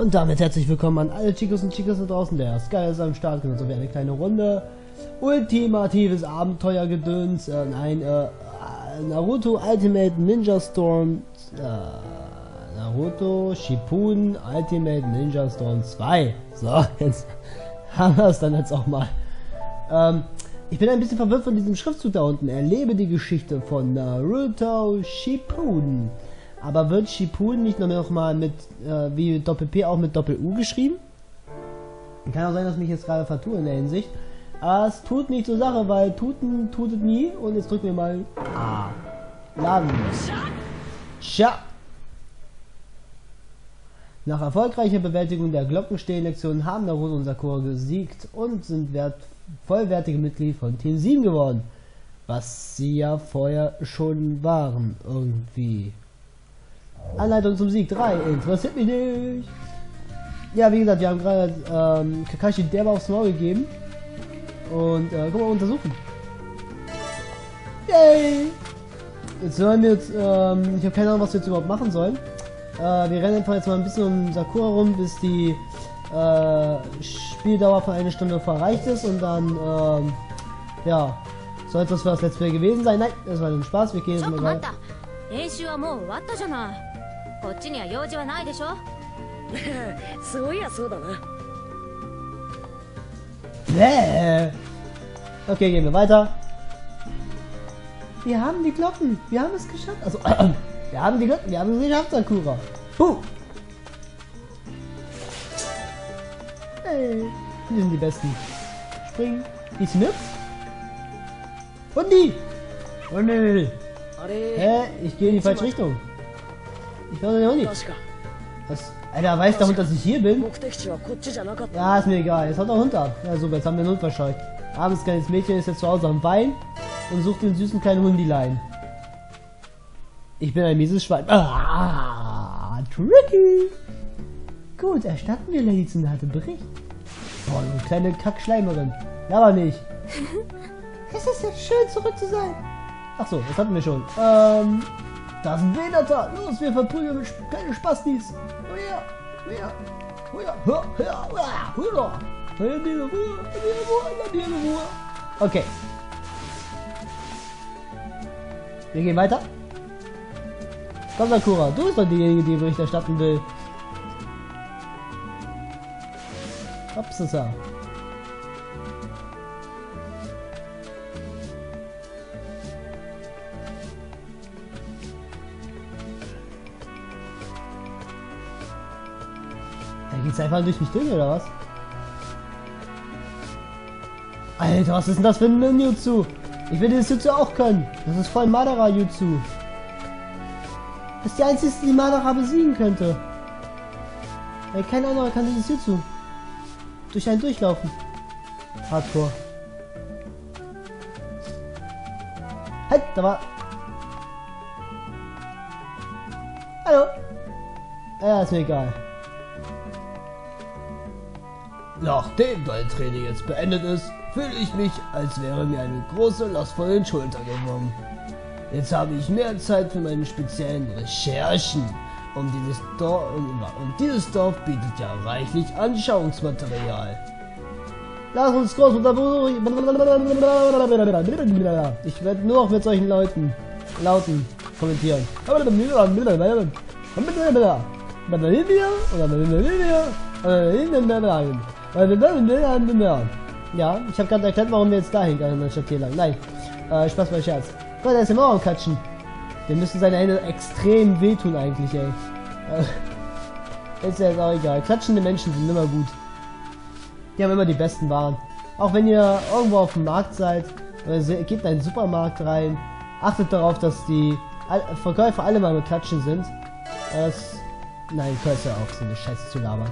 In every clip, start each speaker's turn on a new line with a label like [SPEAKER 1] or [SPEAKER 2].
[SPEAKER 1] Und damit herzlich willkommen an alle Chicos und Chicos da draußen. Der Sky ist am Start, genauso wie eine kleine Runde. Ultimatives Abenteuergedöns. Äh, nein, äh, Naruto Ultimate Ninja Storm. Äh, Naruto Shippuden Ultimate Ninja Storm 2. So, jetzt haben wir es dann jetzt auch mal. Ähm, ich bin ein bisschen verwirrt von diesem Schriftzug da unten. Erlebe die Geschichte von Naruto Shippuden. Aber wird Shippuden nicht noch mal mit, äh, wie Doppel-P auch mit Doppel-U geschrieben? Kann auch sein, dass mich jetzt gerade vertue in der Hinsicht. Aber es tut nicht zur Sache, weil tuten tut es nie. Und jetzt drücken wir mal A. Laden. Tja. Nach erfolgreicher Bewältigung der Glockenstehen-Lektion haben Naruto und Sakura gesiegt und sind wert vollwertige Mitglied von Team 7 geworden. Was sie ja vorher schon waren, irgendwie. Anleitung zum Sieg 3. Interessiert mich nicht. Ja, wie gesagt, wir haben gerade ähm, Kakashi derbe aufs Maul gegeben. Und äh, guck mal, untersuchen. Yay! Jetzt sollen wir jetzt, ähm, ich habe keine Ahnung, was wir jetzt überhaupt machen sollen. Äh, wir rennen einfach jetzt mal ein bisschen um Sakura rum, bis die äh, Spieldauer von einer Stunde verreicht ist und dann, ähm, ja, soll das für das Let's Play gewesen sein. Nein, das war ein Spaß, wir gehen jetzt mal weiter. こっちには用事はないでしょそういやそうだな Nee. Okay, gehen wir weiter. Wir haben die Glocken. Wir haben es geschafft. Also, äh, wir haben die Glocken. Wir haben es geschafft, Sakura. Puh. Hey, wir sind die Besten. Springen. Die Smith? Und die. Oh nee. Hä? Ich gehe in die falsche Richtung. Ich weiß ja auch nicht. Was? Alter, weiß der Hund, dass ich hier bin? Ja, ist mir egal. Jetzt haut der Hund ab. Ja, super, jetzt haben wir einen Notfallscheu. Abends kleines Mädchen ist jetzt zu Hause am Bein und sucht den süßen kleinen Hundilein. Ich bin ein mieses Schwein. Ah, tricky. Gut, erstatten wir Lady Tsunade Bericht. Boah, du kleine Kackschleimerin. Ja, aber nicht. es ist ja schön, zurück zu sein. Ach so, das hatten wir schon. Ähm, das Venator. Los, wir verprügeln keine Spastis. Oh ja, oh ja, oh ja, oh ja, oh ja, Okay. Wir gehen weiter. Komm, Sakura, du bist doch diejenige, die Bericht erstatten will. Ups, er. geht's einfach durch mich durch, oder was? Alter, was ist denn das für ein Jutsu? Ich will dieses Jutsu auch können. Das ist voll Madara Jutsu. Das ist die einzige, die Madara besiegen könnte. Weil kein anderer kann dieses Jutsu. Durch einen durchlaufen. Hardcore. Halt, da war... Hallo. Ja, ist mir egal. Nachdem dein Training jetzt beendet ist, fühle ich mich, als wäre mir eine große Last von den Schultern genommen. Jetzt habe ich mehr Zeit für meine speziellen Recherchen. Um dieses Dorf, und dieses Dorf bietet ja reichlich Anschauungsmaterial. Lass uns groß Ich werde nur noch mit solchen Leuten lauten kommentieren. Ja, ich habe gerade erklärt, warum wir jetzt dahin gehen, anstatt hier lang. Nein, äh, Spaß bei Scherz. Gott, er ist im Mauerkatschen. Dem müssen seine Hände extrem wehtun eigentlich, ey. Äh, ist ja jetzt auch egal. Klatschende Menschen sind immer gut. Die haben immer die besten Waren. Auch wenn ihr irgendwo auf dem Markt seid, oder geht in einen Supermarkt rein, achtet darauf, dass die Verkäufer alle mal mit Klatschen sind. Das Nein, ja auch so eine Scheiße zu labern.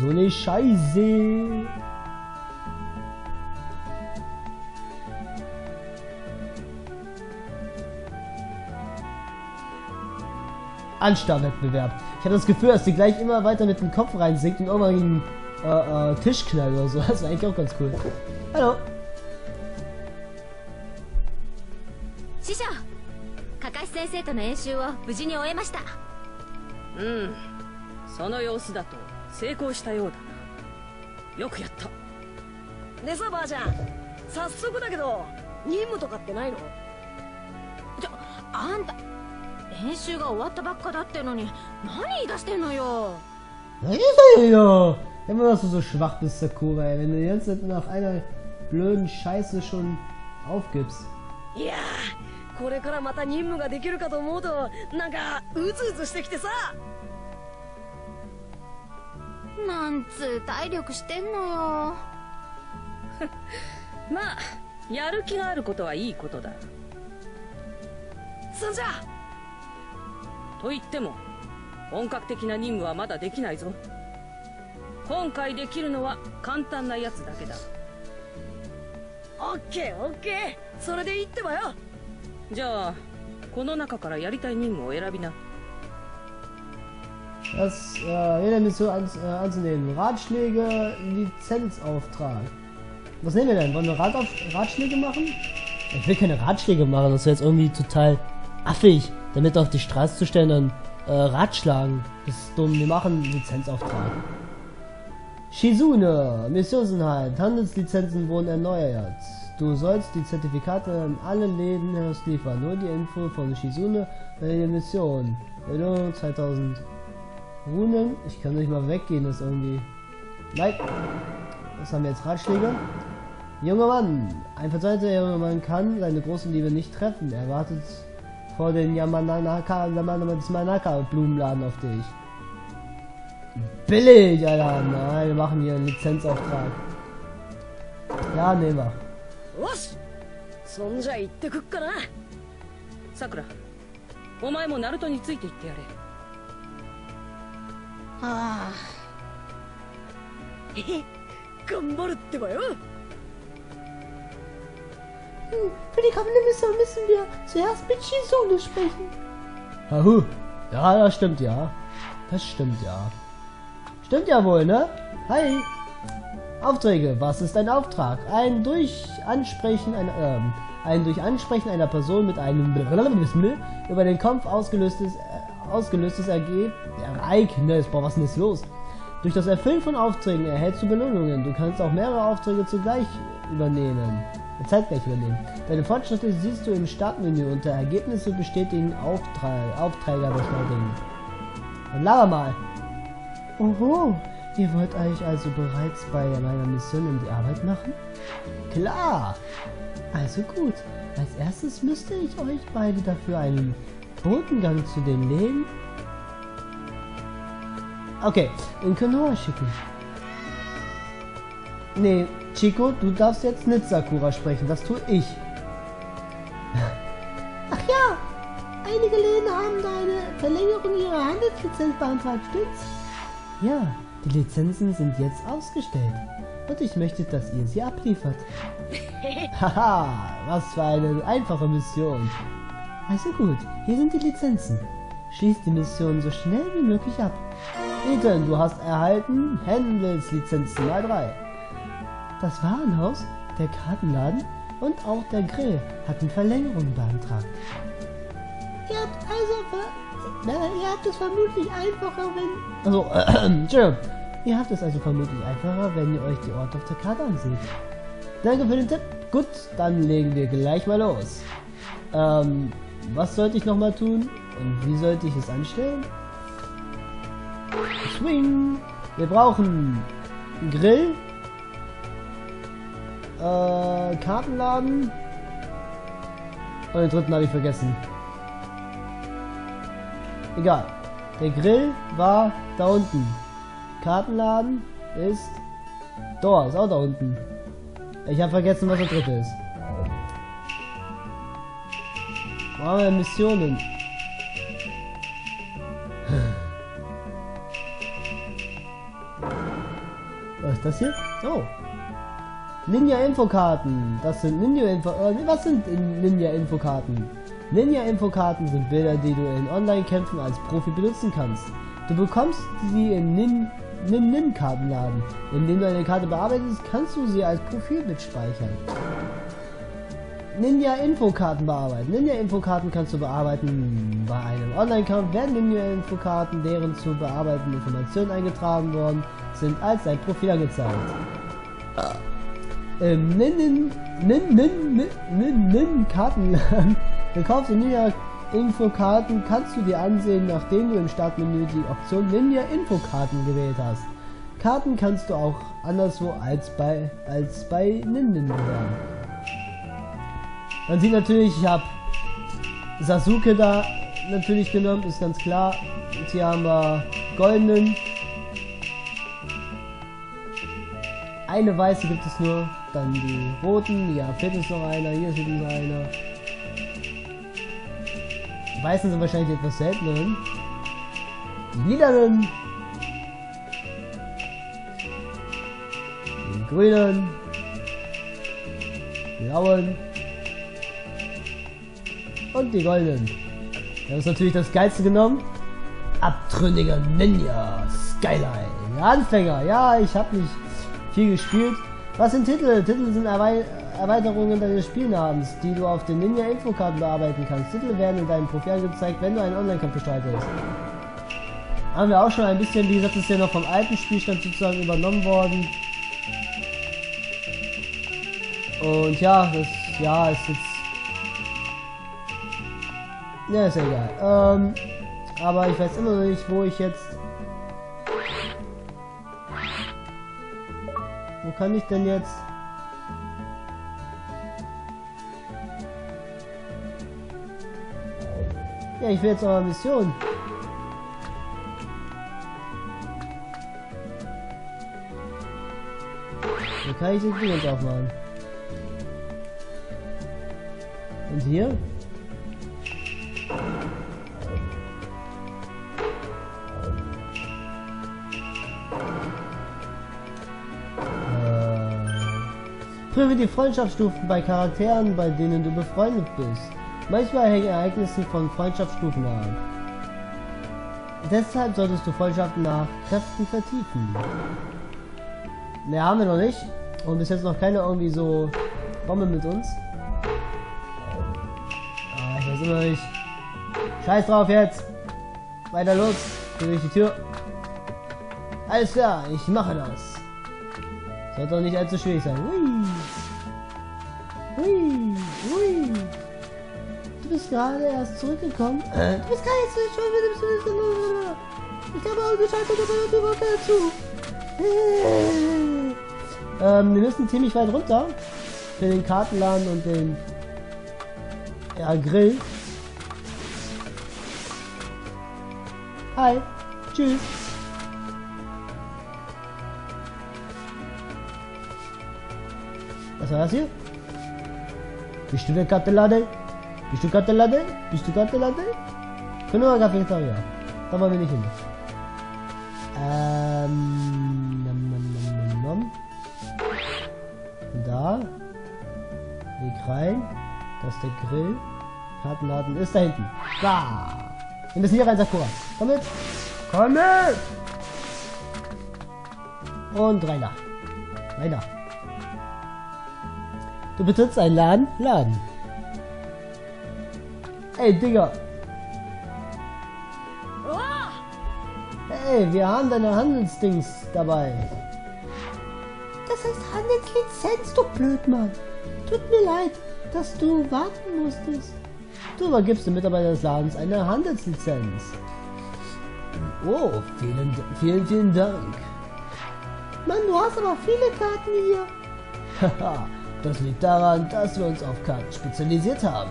[SPEAKER 1] So eine Scheiße. Anstarrwettbewerb. Ich habe das Gefühl, dass die gleich immer weiter mit dem Kopf reinsinkt und irgendwann gegen äh, äh, Tisch knallt oder so. Das ist eigentlich auch ganz cool. Hallo.
[SPEAKER 2] 師匠かかし先生との演習を無事に終えました
[SPEAKER 3] うんその様子だと 成功したようだなよくやった
[SPEAKER 4] でさばあちゃん早速だけど任務とかってないの
[SPEAKER 2] ちょあんた練習が終わったばっかだってのに何言い出してんのよ?
[SPEAKER 1] Immer, dass du so schwach bist, Sakura, ey. Wenn du Zeit nach einer blöden Scheiße schon aufgibst.
[SPEAKER 4] いやーこれからまた任務ができるかと思うとなんかうずうずしてきてさ
[SPEAKER 2] なんつう体力してんのよ。
[SPEAKER 3] まあやる気があることはいいことだ。
[SPEAKER 4] そんじゃ
[SPEAKER 3] と言っても本格的な任務はまだできないぞ。今回できるのは簡単なやつだけだ。
[SPEAKER 4] オッケーオッケー。それでいいってばよ。
[SPEAKER 3] じゃあこの中からやりたい任務を選びな
[SPEAKER 1] Das, äh, jede Mission an, äh, anzunehmen. Ratschläge, Lizenzauftrag. Was nehmen wir denn? Wollen wir Rat auf, Ratschläge machen? Ich will keine Ratschläge machen, das wäre jetzt irgendwie total affig, damit auf die Straße zu stellen und äh, Ratschlagen. Das ist dumm, wir machen Lizenzauftrag. Shizune, Missionsinhalt, Handelslizenzen wurden erneuert. Du sollst die Zertifikate an alle Läden ausliefern. Nur die Info von Shizune bei der Mission. Belohnung 2000 Runen. Ich kann nicht mal weggehen, das irgendwie. Nein. Was haben wir jetzt? Ratschläge? Junger Mann. Ein verzweifelter junger Mann kann seine große Liebe nicht treffen. Er wartet vor den Yamanaka, Yamanaka Blumenladen auf dich. Billig, Alter. Nein, wir machen hier einen Lizenzauftrag. Ja, nehmen wir.
[SPEAKER 4] よしそんじゃ行ってくっかな
[SPEAKER 3] さくらお前もナルトについていってやれ
[SPEAKER 2] はあ
[SPEAKER 4] へへ頑張るってばよ
[SPEAKER 1] Für die kommende Mission müssen wir zuerst mit Shizune sprechen. Ahu. Ja, das stimmt ja. Das stimmt ja. Stimmt ja wohl, ne? Hi. Aufträge. Was ist ein Auftrag? Ein durch Ansprechen einer, ähm, ein durch Ansprechen einer Person mit einem über den Kopf ausgelöstes, äh, ausgelöstes Erge Ereignis. Boah, was ist denn jetzt los? Durch das Erfüllen von Aufträgen erhältst du Belohnungen. Du kannst auch mehrere Aufträge zugleich übernehmen. Zeitgleich übernehmen. Deine Fortschritte siehst du im Startmenü unter Ergebnisse bestätigen Auftrag, Aufträger bestätigen. Und laber mal. Oho, ihr wollt euch also bereits bei meiner Mission in die Arbeit machen? Klar. Also gut. Als erstes müsste ich euch beide dafür einen Botengang zu den Läden Okay, in Konoha schicken. Nee, Chico, du darfst jetzt nicht Sakura sprechen, das tue ich. Ach ja, einige Läden haben da eine Verlängerung ihrer Handelslizenz beantragt, stimmt's? Ja, die Lizenzen sind jetzt ausgestellt. Und ich möchte, dass ihr sie abliefert. Haha, was für eine einfache Mission. Also gut, hier sind die Lizenzen. Schließ die Mission so schnell wie möglich ab. Ethan, du hast erhalten Handelslizenzen mal 3. Das Warenhaus, der Kartenladen und auch der Grill hatten Verlängerung beantragt. Ihr habt also äh, ihr habt es vermutlich einfacher, wenn. Also, äh, Entschuldigung. Ihr habt es also vermutlich einfacher, wenn ihr euch die Orte auf der Karte anseht. Danke für den Tipp. Gut, dann legen wir gleich mal los. Ähm, was sollte ich nochmal tun? Und wie sollte ich es anstellen? Swing! Wir brauchen einen Grill, äh, Kartenladen und den dritten habe ich vergessen. Egal. Der Grill war da unten. Kartenladen ist da, ist auch da unten. Ich habe vergessen, was der dritte ist. Machen Missionen. Was ist das hier? Oh. Ninja-Infokarten. Das sind Ninja-Info... Äh, was sind Ninja-Infokarten? Ninja-Infokarten sind Bilder, die du in Online-Kämpfen als Profi benutzen kannst. Du bekommst sie in Nin... Nin, Nin Kartenladen. Indem du eine Karte bearbeitest, kannst du sie als Profilbild speichern. Ninja-Infokarten bearbeiten. Ninja-Infokarten kannst du bearbeiten. Bei einem Online-Kampf werden Ninja-Infokarten, deren zu bearbeitenden Informationen eingetragen worden sind, als dein Profil angezeigt. Ähm, Nin Nin Nin Nin Nin Nin Nin Kartenladen. Gekaufte Ninja-Infokarten kannst du dir ansehen, nachdem du im Startmenü die Option Ninja-Infokarten gewählt hast. Karten kannst du auch anderswo als bei als bei Nin Nin werden. Man sieht natürlich, ich habe Sasuke da natürlich genommen, ist ganz klar. Jetzt hier haben wir goldenen. Eine weiße gibt es nur. Dann die roten. Ja, fehlt es noch einer. Hier fehlt noch einer. Die weißen sind wahrscheinlich etwas selteneren. Die lilanen. Die grünen. Die blauen und die goldenen. Wir haben uns natürlich das geilste genommen. Abtrünniger Ninja Skyline. Anfänger. Ja, ich habe nicht viel gespielt. Was sind Titel? Titel sind Erwei Erweiterungen deines Spielnamens, die du auf den Ninja Infokarten bearbeiten kannst. Titel werden in deinem Profil angezeigt, wenn du einen Online-Kampf bestreitest. Haben wir auch schon ein bisschen, wie gesagt, ist ja noch vom alten Spielstand sozusagen übernommen worden. Und ja, das ja ist jetzt ja, ist ja egal. Ähm, aber ich weiß immer noch nicht, wo ich jetzt... Wo kann ich denn jetzt... Ja, ich will jetzt aber Mission. Wie kann ich den Ding jetzt aufmachen? Und hier? Prüfe die Freundschaftsstufen bei Charakteren, bei denen du befreundet bist. Manchmal hängen Ereignisse von Freundschaftsstufen ab. Deshalb solltest du Freundschaften nach Kräften vertiefen. Mehr haben wir noch nicht. Und bis jetzt noch keine irgendwie so Bombe mit uns. Ah, ich weiß immer nicht. Scheiß drauf jetzt. Weiter los. Durch die Tür. Alles klar, ich mache das. Sollte doch nicht allzu schwierig sein. Hui. Gerade erst zurückgekommen. Äh, bist gar nicht schon wieder bist Ich habe auch geschaltet, aber du warst dazu. Äh. Ähm, wir müssen ziemlich weit runter. Für den Kartenladen und den ja, Grill. Hi. Tschüss. Was war das hier? Bist du der Kartenladen? Bist du Kartenladen? Bist du Kartenladen? Genau, Cafeteria. Da wollen wir nicht hin. Ähm. Nom, nom, nom, nom, Da. Weg rein. Das ist der Grill. Kartenladen ist da hinten. Da. Wir müssen hier rein, Sakura. Komm mit. Komm mit. Und rein da. Rein da. Du betrittst einen Laden? Laden. Ey, Digga. Hey, wir haben deine Handelsdings dabei. Das heißt Handelslizenz, du Blödmann. Tut mir leid, dass du warten musstest. Du übergibst dem Mitarbeiter des Ladens eine Handelslizenz. Oh, vielen, vielen, vielen Dank. Mann, du hast aber viele Karten hier. Haha, das liegt daran, dass wir uns auf Karten spezialisiert haben.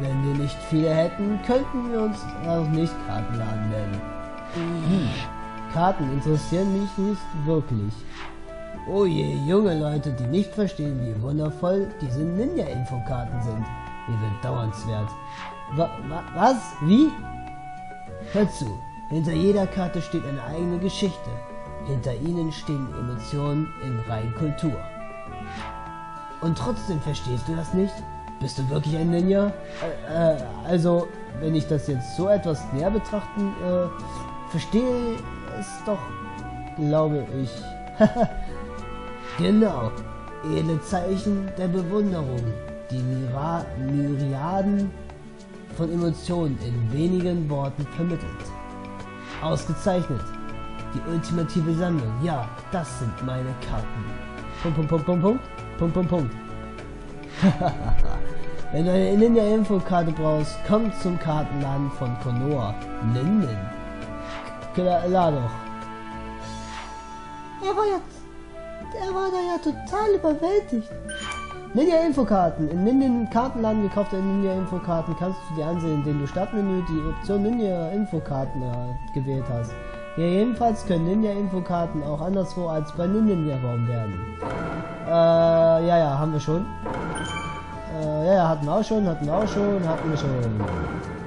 [SPEAKER 1] Wenn wir nicht viele hätten, könnten wir uns auch nicht Kartenladen nennen. Hm. Karten interessieren mich nicht wirklich. Oh je, junge Leute, die nicht verstehen, wie wundervoll diese Ninja-Infokarten sind. Ihr bedauernswert. Wa wa was? Wie? Hör zu. Hinter jeder Karte steht eine eigene Geschichte. Hinter ihnen stehen Emotionen in Reinkultur. Und trotzdem verstehst du das nicht? Bist du wirklich ein Ninja? Äh, äh, also, wenn ich das jetzt so etwas näher betrachten, äh, verstehe es doch, glaube ich. genau, edle Zeichen der Bewunderung, die Myra Myriaden von Emotionen in wenigen Worten vermittelt. Ausgezeichnet. Die ultimative Sammlung. Ja, das sind meine Karten. Punkt, Punkt, Punkt, Punkt, Punkt. Punkt, Punkt, Punkt. Wenn du eine Ninja-Infokarte brauchst, komm zum Kartenladen von Konoha. Ninden. Klar, doch. Er war ja... Er war da ja total überwältigt. Ninja-Infokarten. In Ninja Kartenladen gekaufte Ninja-Infokarten kannst du dir ansehen, indem du Startmenü die Option Ninja-Infokarten äh, gewählt hast. Ja, jedenfalls können Ninja-Infokarten auch anderswo als bei Ninja-Raum werden. Äh, ja, ja, haben wir schon. Äh, ja, ja, hatten wir auch schon, hatten wir auch schon, hatten wir schon.